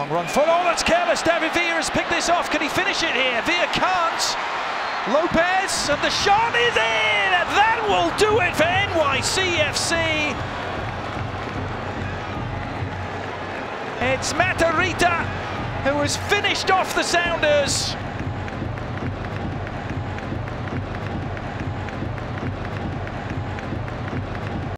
Long run for oh, that's careless. David Villa has picked this off. Can he finish it here? Villa can't. Lopez, and the shot is in! That will do it for NYCFC. It's Matarrita who has finished off the Sounders.